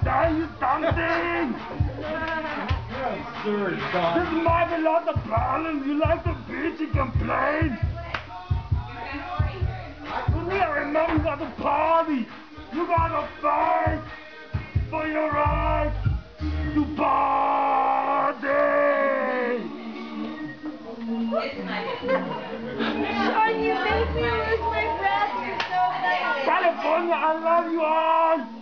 you dancing? Absurd, Don. This might be not the problem. You like the beach, and complain. Need to remember you got the party. You gotta fight for your right to party. You make me lose my breath. You're so funny. California, I love you all.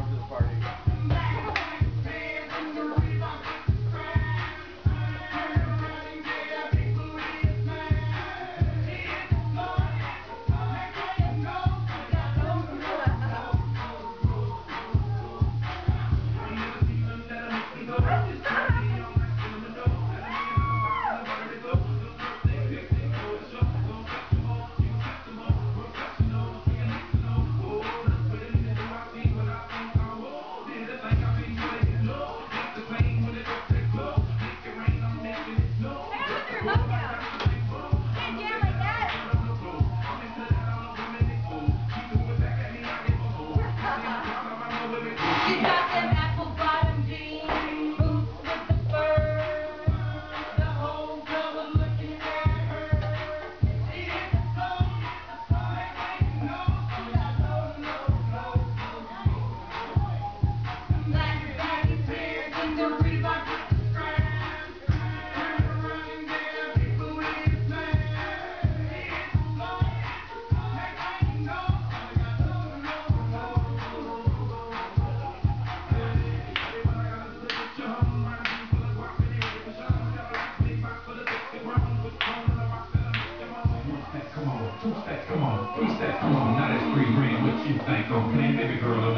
Come on, three steps, come on. Now that's free reign. What you think, okay? Baby girl,